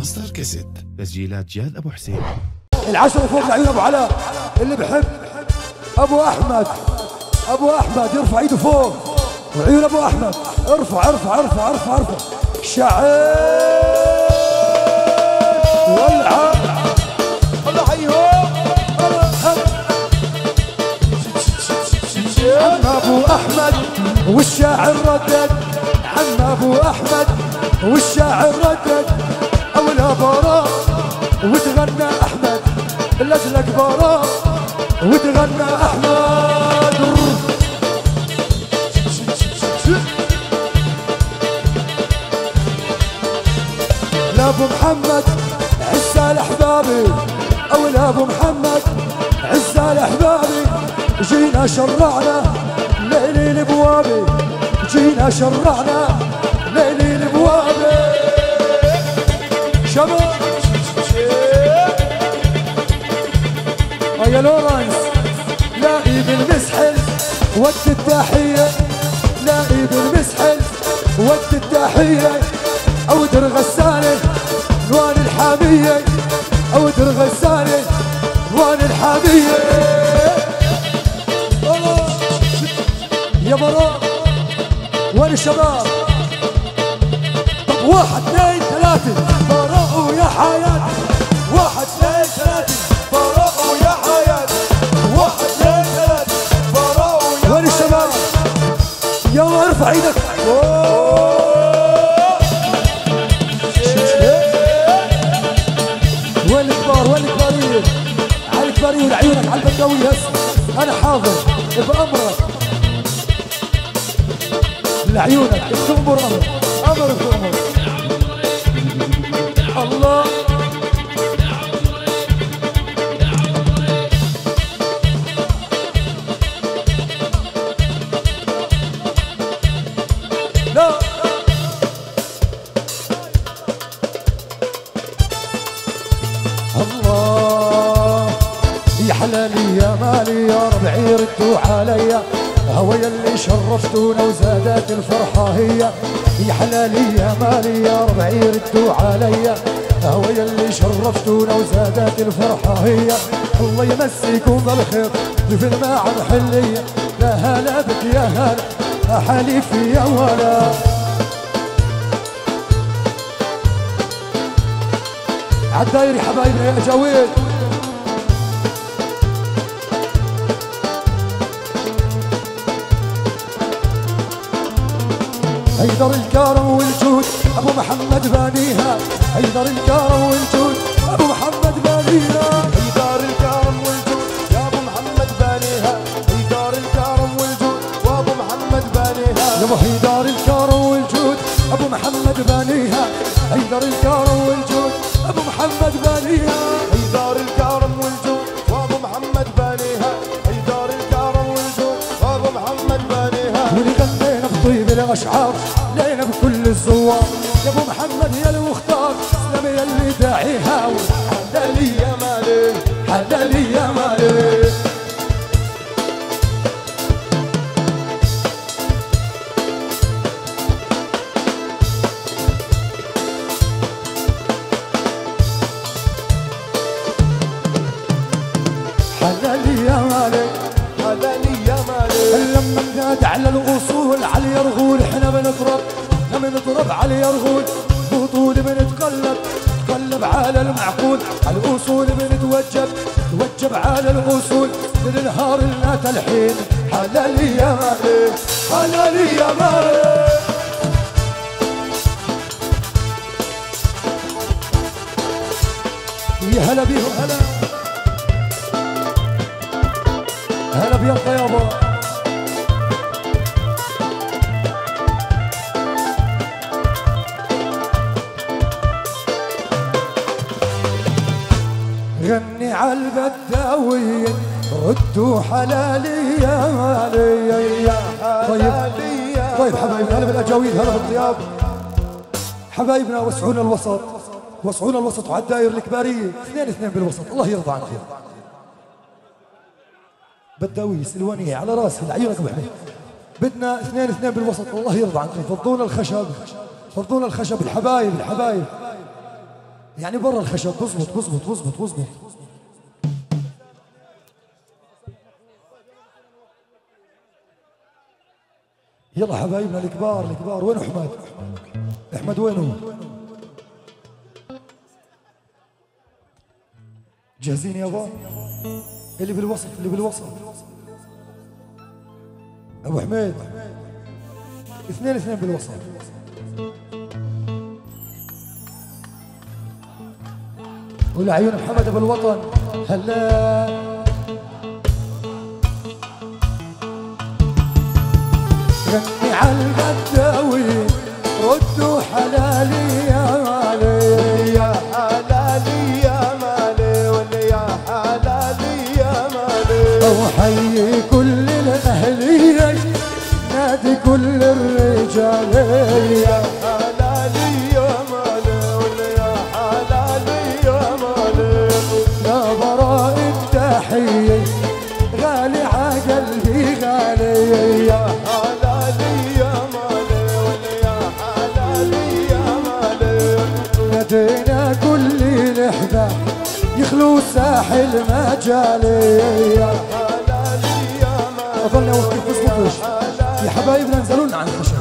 ماستر كاسيت. تسجيلات جاد أبو حسين. العشرة فوق عيون أبو علاء اللي بحب أبو أحمد. أبو أحمد يرفع إيده فوق. وعيون أبو أحمد. ارفع ارفع ارفع ارفع ارفع. شعر والعب الله حيهم عم أبو أحمد والشاعر ردد. عم أبو أحمد والشاعر ردد. براء وتغنى أحمد. الازلق براء وتغنى أحمد. لابو محمد عزة الاحبابي أو لابو محمد عزة الاحبابي جينا شرعنا ليلي الابوابي جينا شرعنا. يا لورنس لاقي بالمسحل ود التحية. لاقي بالمسحل ود التحية. أودر غسالة نوان الحامية. أودر غسالة نوان الحامية. يا براء وين الشباب؟ طب واحد اثنين ثلاثة. براء ويا حياتي بأمرك. لعيونك بتأمر أمر أمر بتأمر بالخير في الماعن حلية لا هلا بك يا هلا حليفي يا ولا. عالداير يا حبايبنا يا جويل. هيدر الكرم والجود أبو محمد بانيها. هيدر الكرم والجود أبو محمد بانيها. محمد بانيها هيدر الكرم والجود أبو محمد بانيها هيدار الكرم والجود وأبو محمد بانيها هيدار الكرم والجود وأبو محمد بانيها واللي غنينا بطيب الأشعار لينا بكل الزوار. يا أبو محمد ننادى على الاصول على اليرغول. إحنا بنضرب لما نضرب على اليرغول. بطول بنتقلب نتقلب على المعقول. على الأصول بنتوجب نتوجب على الاصول للنهار لنا تلحين. حلالي يا مالي حلالي يا مالي يا هلا بيهم. هلا هلا بيا الطيابه غني على البداوية ردوا حلالي يا مالي يا طيب طيب حبايبنا هلا بالاجاويد هلا بالطياب. حبايبنا وسعونا الوسط وسعونا الوسط وعلى الداير الكبارية. اثنين اثنين بالوسط الله يرضى عنكم بداوي سلوانية على راسي لعيونك حميد. بدنا اثنين اثنين بالوسط الله يرضى عنكم فضونا الخشب فضونا الخشب الحبايب الحبايب. يعني برا الخشب بزبط بزبط بزبط بزبط. يلا حبايبنا الكبار الكبار وين أحمد؟ أحمد وينه؟ جاهزين يابا؟ اللي بالوسط اللي بالوسط أبو حميد اثنين اثنين بالوسط ولعيون محمد أبو الوطن هلا غني على البداوي ردوا حلالي يا مالي يا حلالي يا مالي ولا يا حلالي يا مالي. وحيي كل ساحل مجالي حلالي يا مالي اظلنا وقف بزبطش يا حبايبنا انزلونا عن الخشب.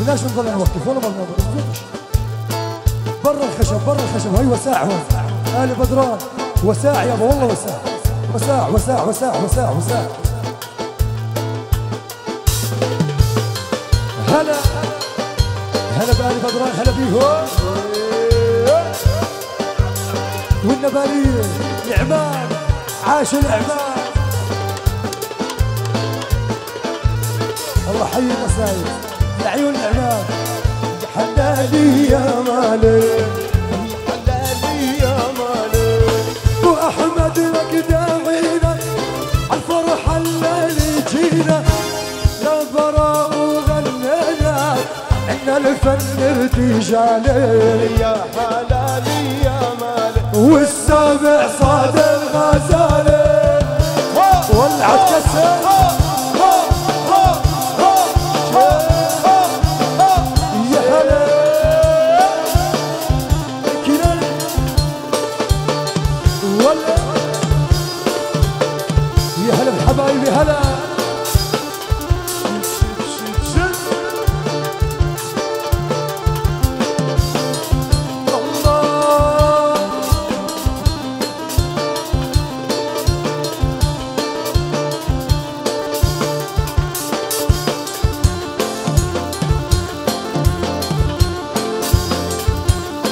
بدناش نضل نوقف ولا ما بنضبطش برا الخشب برا الخشب. هي وساع هون. آل بدران. وساع يابا والله وساع. وساع وساع وساع وساع وساع. هلا. هلا بآل بدران هلا بيهم. والنبالين العماد عاش العماد الله حي المسايد لعيون العماد حلالي يا مالي ان الفن ارتجالي يا حلالي يا مالي. والسابع صاد الغزالي. ولعت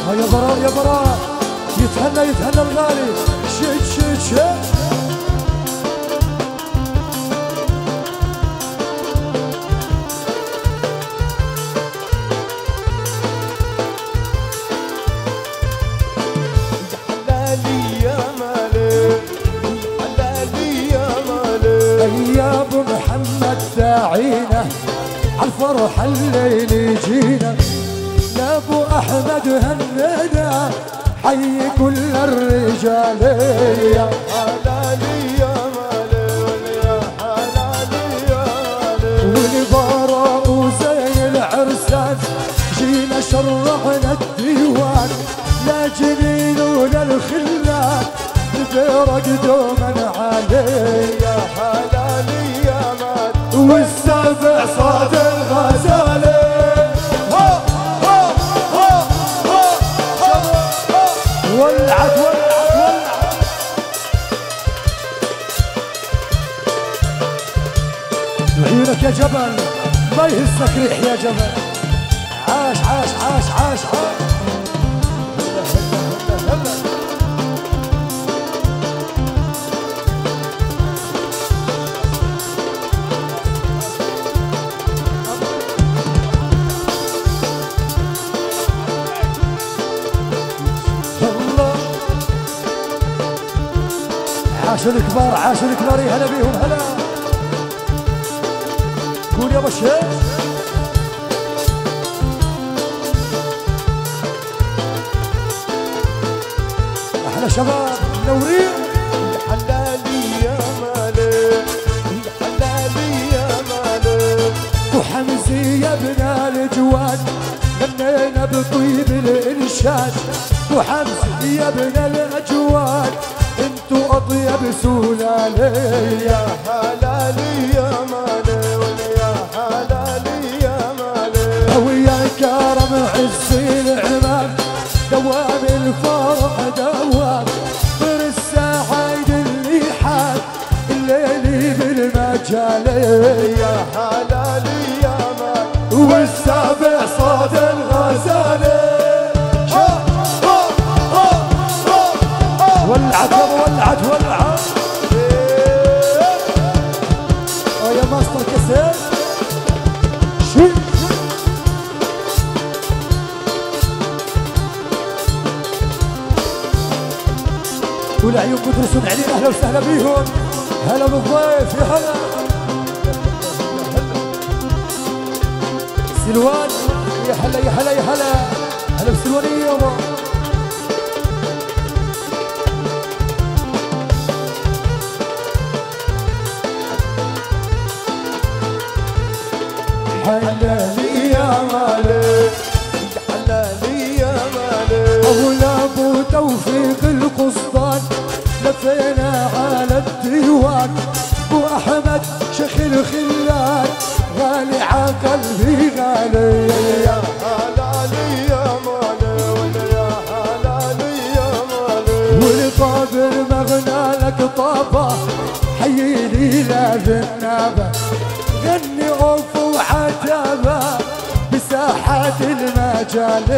ها يا براء يا براء يتهنى يتهنى الغالي. شيت شيت شيت محمد داعينا عالفرح الليل جينا يا أبو أحمد هنينا حي كل الرجال يا حلالي يا مالي يا حلالي يا مالي والبراء وزين العرسان جينا شرعنا الديوان. لا جنين ولا الخلان البرق دوما عليه يا حلالي يا مالي والسبع صاد الغزالي. عيونك يا جبل. ما يهزك ريح يا جبل. عاش عاش عاش عاش عاش. عاشوا الكبار عاشوا الكبار يا هلا بيهم هلا. يا أحلى شباب منورين حلالي يا مالي حلالي يا وحمزي ابن الجواد غنينا بطيب الانشاد ابو حمزه يا ابن الاجواد انتو اطيب سلالي يا حلالي يا مالي دوام طر السعايد اللي حال الليل بالمجال يا يا مالي والسابع صاد الغزالي ولعت ولعت ولعت والعيون بدرسون علينا أهلا وسهلا بيهم. هلا بالضيف يا هلا. سلوان يا هلا يا هلا يا هلا. هلا بسلوانية يابا حلالي يا مالك. لفينا على الديوان وأحمد شيخ الخلان غالي على قلبي غالي. يا حلالي يا مالي ويا حلالي يا مالي. والطابر مغنى لك طابة حييني لا ذنابة غني أوف وعتابة بساحة المجال.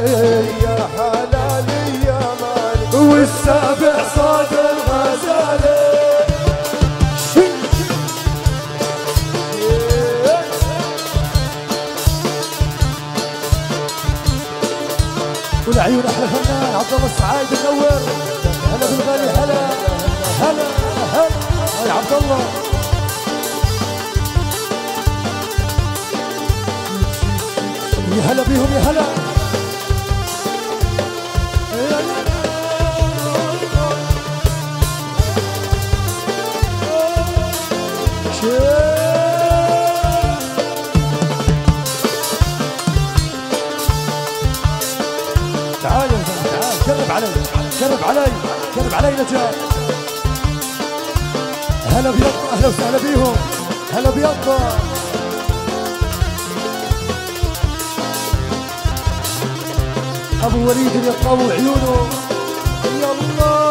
يا حلالي يا مالي. والسابع صاد عبد الله السعايد منور هلا بالغالي هلا هلا هلا يا هلا بيهم يا هلا. جرب علي جرب علي نجاة. هلا بيض أهلا وسهلا بيهم هلا بيض. أبو وليد يطلعوا عيونه. يلا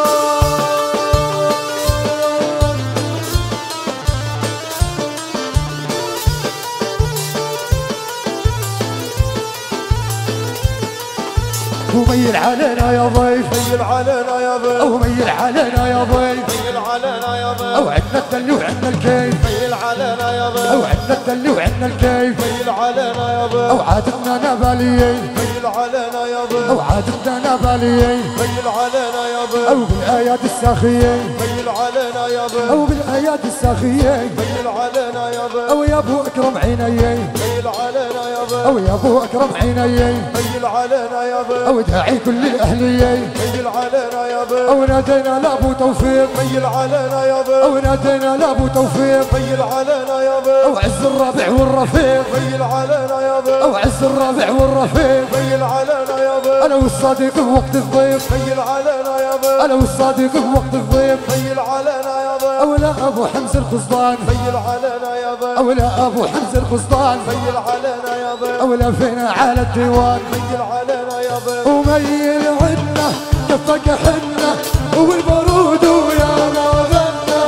وميل علينا يا ضيف. ميل علينا يا ضيف. أو ميل علينا يا ضيف. ميل علينا يا أو ضيف عندنا الدل وعندنا الكيف. ميل علينا يا أو ضيف عندنا الدل وعندنا الكيف. ميل علينا يا أو ضيف عادتنا نباليين ميل علينا يا أو ضيف عادتنا نباليين ميل علينا يا أو ضيف بالآيات الساخيين ميل علينا يا ضيف أو بالايات الساخيين ميل علينا يا ضيف أو يا ابو اكرم عينيين ميل علينا يا ضيف أو يا ابو اكرم عينيين ميل علينا يا ضيف أو داعي كل الاهليين ميل علينا يا ضيف أو نادينا لابو توفيق ميل علينا يا أو ضيف نادينا لابو توفيق ميل علينا يا أو ضيف عز الرابع والرفيق ميل علينا يا أو ضيف عز الرابع والرفيق ميل علينا يا ضيف أنا والصديق بوقت الضيف ميل علينا يا ضيف أنا والصديق بوقت الضيف ميل علينا يا ضيف. أو لا أبو حمزة القصدان. ميل علينا يا ضيف. أو لا أبو حمزة القصدان. ميل علينا يا ضيف. أو لا فينا على الديوان. ميل علينا يا ضيف. وميل عنا كفك حنا والبرود ويا ما غنى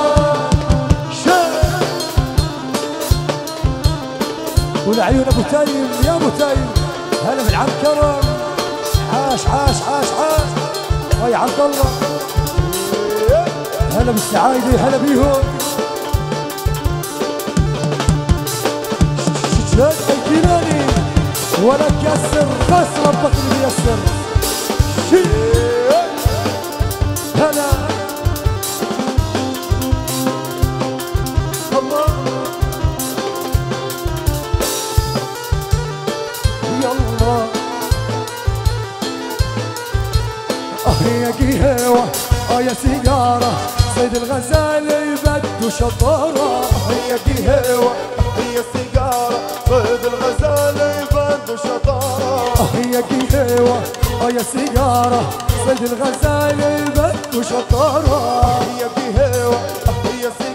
شا- والعيون أبو تايم يا أبو تايم. هلا بالعم كرم. عاش عاش عاش عاش ويا عبد الله. هلا بالسعايده هلا بيهم. شاد الكيلاني ولا كسر بس ربك اللي بيسر هلا. الله. يلا. يا قهوة آه يا حامد الغزال يبدو شطارة. هي دي هوا هي سيجارة. حامد الغزال يبدو شطارة. هي دي هوا هي سيجارة. سيد الغزال يبدو شطارة. هي دي هوا هي سيجارة.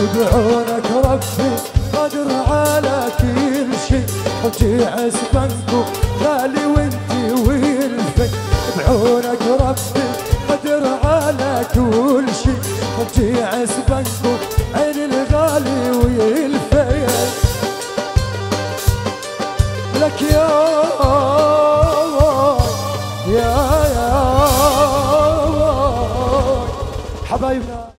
وبعونك ربي قادر على كل شيء. حطي عسبنكو غالي وانتي والفي بعونك ربي قادر على كل شيء. حطي عسبنكو عين الغالي والفي لك يا